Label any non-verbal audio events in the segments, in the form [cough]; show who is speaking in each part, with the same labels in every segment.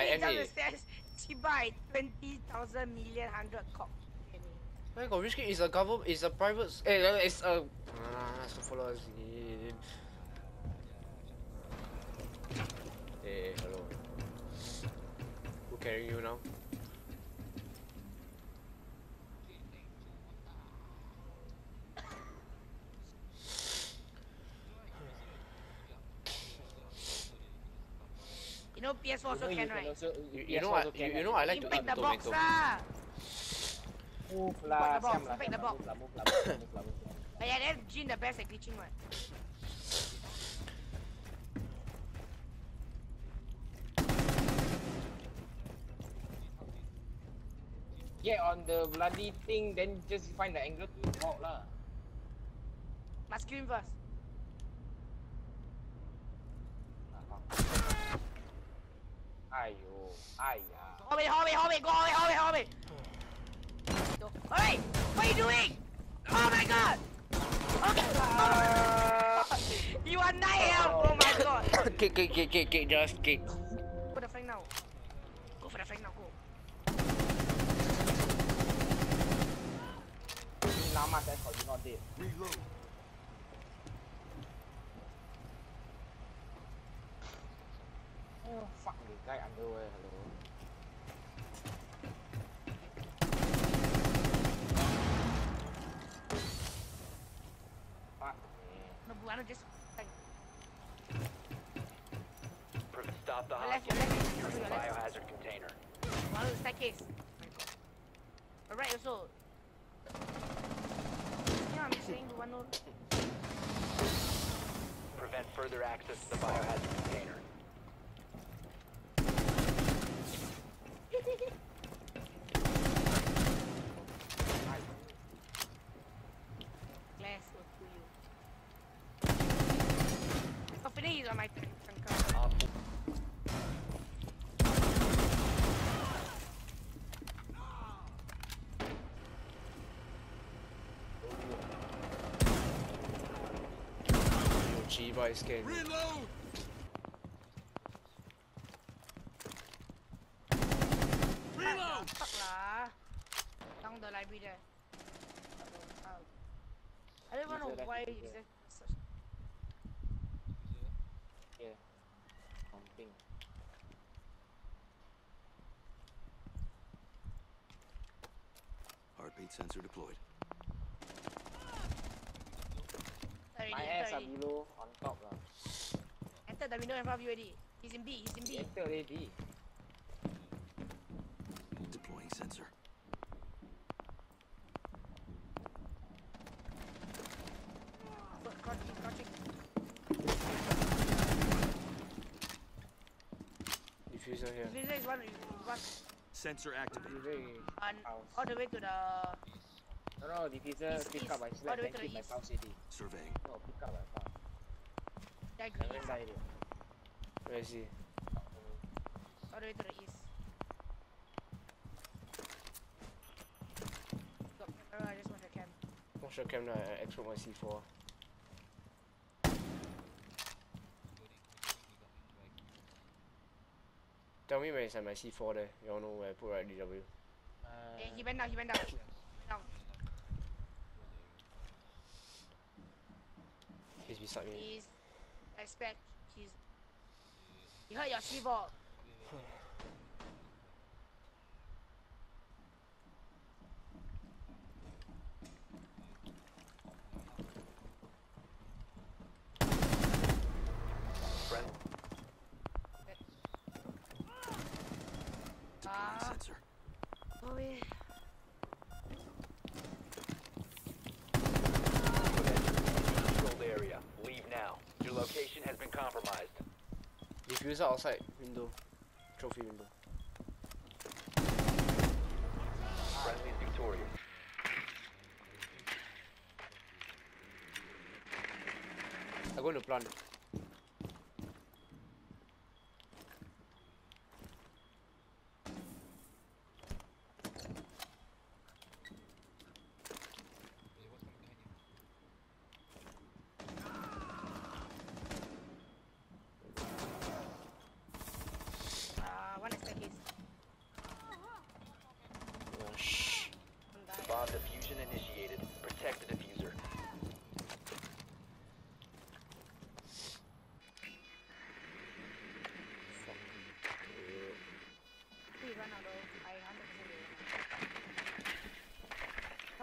Speaker 1: I
Speaker 2: Hey, down
Speaker 1: MA.
Speaker 2: the stairs. She buy 20,000 million hundred cop.
Speaker 1: Where got rich kid is a government is a private eh it's a ah so follow us again. Hey, hello. Who carrying you now?
Speaker 2: Know PS4 also
Speaker 3: you
Speaker 2: can,
Speaker 3: can
Speaker 2: right?
Speaker 3: also,
Speaker 1: You, you know what you, you know? I like
Speaker 2: you
Speaker 1: to
Speaker 2: pick
Speaker 1: eat
Speaker 2: the box
Speaker 1: tomato.
Speaker 2: lah.
Speaker 3: Move
Speaker 2: Put
Speaker 3: lah,
Speaker 2: the box,
Speaker 3: Siam
Speaker 2: the box.
Speaker 3: move lah, move lah, move lah, move lah.
Speaker 2: But yeah, then Jin the best at glitching one.
Speaker 3: Get on the bloody thing, then just find the angle to walk lah.
Speaker 2: Must kill him first.
Speaker 3: Ayo, ayah.
Speaker 2: Hallway, hallway, hallway, go hallway, hallway, hallway. Go. Hey, what are you doing? Oh my god! Okay. you are nine health. Oh. oh my god. [coughs]
Speaker 1: kick kick kick kick kick just kick.
Speaker 2: Go for the flank now. Go for the flank now. Go.
Speaker 3: Ni lama saya call you not dead.
Speaker 4: Reload.
Speaker 3: Fuck guy underwear, hello. Fuck me.
Speaker 2: No, just.
Speaker 5: Stop the
Speaker 2: Your
Speaker 5: hostage.
Speaker 2: left.
Speaker 5: Securing
Speaker 2: Your
Speaker 5: the biohazard container.
Speaker 2: Buano staircase. Alright, also. Yeah, I'm saying Buano.
Speaker 5: Prevent further access to the biohazard container.
Speaker 2: Glass will kill you. My turn.
Speaker 5: Op
Speaker 1: Yo, Chiba is.
Speaker 4: Reload. Reload.
Speaker 2: Fuck lah. Down the library there. I don't even know
Speaker 3: User
Speaker 2: why
Speaker 3: left,
Speaker 2: is
Speaker 3: user.
Speaker 2: there such.
Speaker 3: Yeah. Pumping.
Speaker 4: Heartbeat sensor deployed.
Speaker 2: Already,
Speaker 3: My ass are below, on top lah.
Speaker 2: Enter the window in front of you already. He's in B, he's in B.
Speaker 3: Enter already.
Speaker 4: Deploying sensor.
Speaker 2: Crouching, crouching.
Speaker 1: Defuser here.
Speaker 2: Defuser is one, one,
Speaker 4: Sensor activated.
Speaker 3: Defuser,
Speaker 2: one
Speaker 3: House.
Speaker 2: all the way to the.
Speaker 3: no no, defuser
Speaker 2: East,
Speaker 3: pick
Speaker 2: east.
Speaker 3: up by
Speaker 2: All
Speaker 3: slash,
Speaker 2: the way
Speaker 3: then
Speaker 2: to the
Speaker 3: keep my
Speaker 2: east.
Speaker 3: pulse already.
Speaker 4: Surveying.
Speaker 3: No, pick up by pulse.
Speaker 2: Yeah, green,
Speaker 3: Haven't died yet.
Speaker 1: Where is he?
Speaker 2: all the way to the east. Got camera, I just want the cam.
Speaker 1: Watch your camera, I export my C4. Tell me where is my C4 there. You all know where I put right DW.
Speaker 3: Uh,
Speaker 2: Hey, he went down, he went down. He went down.
Speaker 1: He's beside me.
Speaker 2: He's, I expect he's. He heard your C4. [laughs]
Speaker 5: friend.
Speaker 4: Deploying
Speaker 2: Ah.
Speaker 4: sensor.
Speaker 2: Oh, yeah.
Speaker 5: Controlled area. Leave now. Your location has been compromised.
Speaker 1: Defuser outside window. Trophy window.
Speaker 5: Friendly victorious.
Speaker 1: I'm going to plant.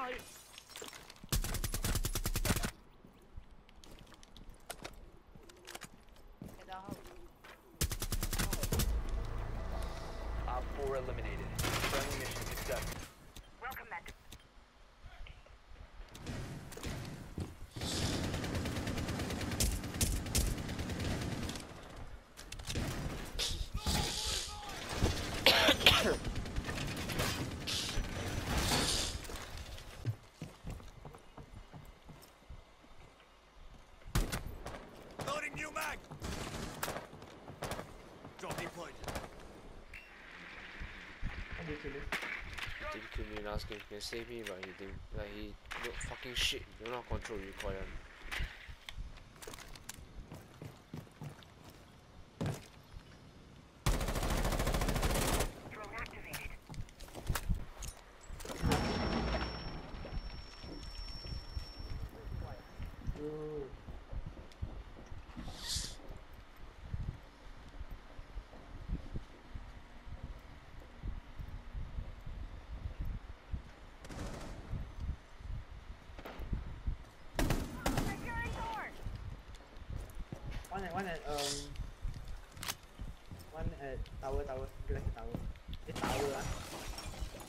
Speaker 2: Come on.
Speaker 1: Team killed me last game. He can save me, but he didn't. Like he look fucking shit. You know how control required.
Speaker 6: Ooh. One at one at um one at tower tower glass tower. Eh tower ah.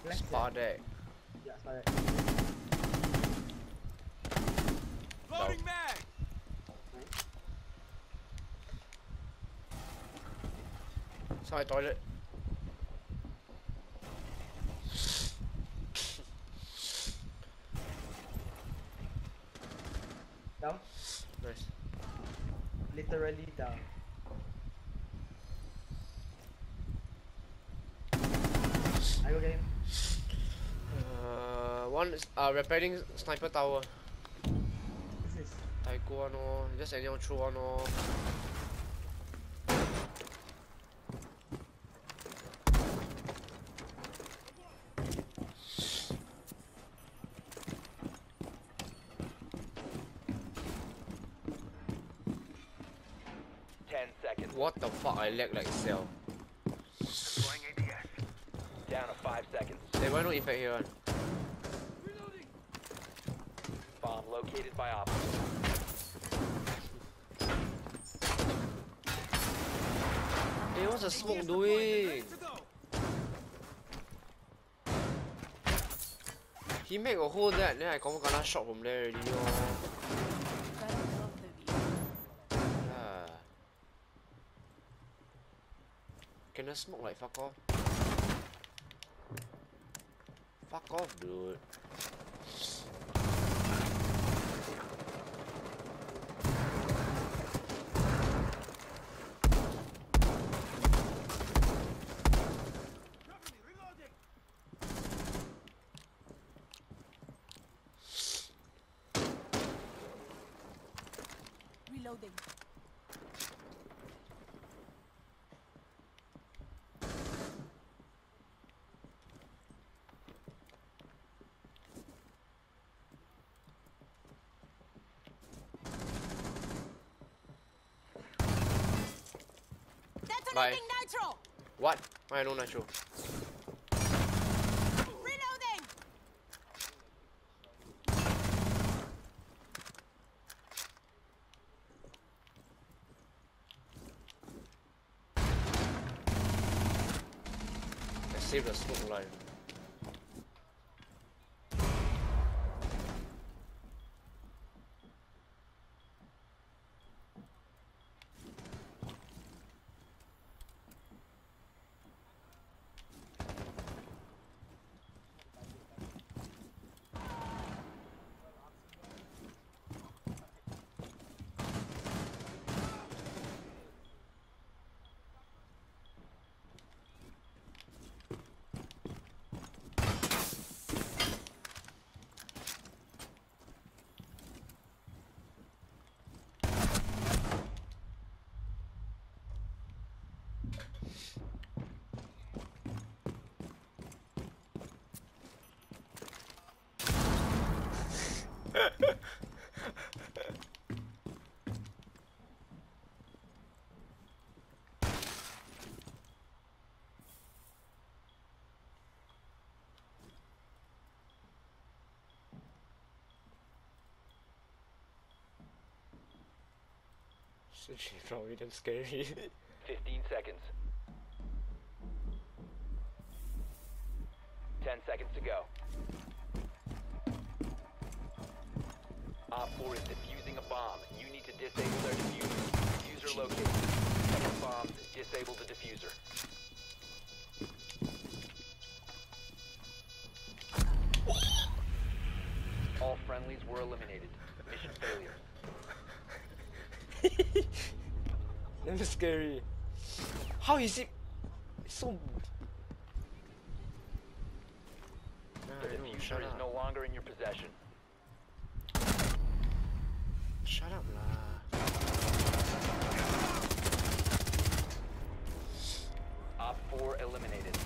Speaker 6: Glass
Speaker 1: Spa deck.
Speaker 6: Yeah, spa deck.
Speaker 4: Loading mag!
Speaker 1: Side toilet.
Speaker 6: Down.
Speaker 1: Nice.
Speaker 6: Literally down. I go get him.
Speaker 1: Uh, one is uh repairing sniper tower.
Speaker 6: This is
Speaker 1: Taiko one oh, just anyhow throw one oh.
Speaker 5: Ten seconds.
Speaker 1: What the fuck? I lag like cell.
Speaker 5: Down to five seconds.
Speaker 1: Hey, why not infect here one?
Speaker 5: Bomb located by op.
Speaker 1: Hey, what's the smoke doing? He make a hole that, then I confirm kena shot from there already oh. Yeah. Can I smoke like fuck off? Fuck off, dude.
Speaker 2: Reloading.
Speaker 1: Bye.
Speaker 2: Nitro.
Speaker 1: What? Why no nitro?
Speaker 2: Reloading.
Speaker 1: Let's save the smoke line. [laughs] She's probably damn scary.
Speaker 5: 15 seconds. 10 seconds to go. Op 4 is defusing a bomb. You need to disable their defuser. Defuser located. Second bombs, disable the defuser. All friendlies were eliminated. Mission failure. [laughs]
Speaker 1: damn scary. How is it so
Speaker 5: The
Speaker 1: defuser
Speaker 5: is no longer in your possession.
Speaker 1: Shut up lah. Op 4 eliminated.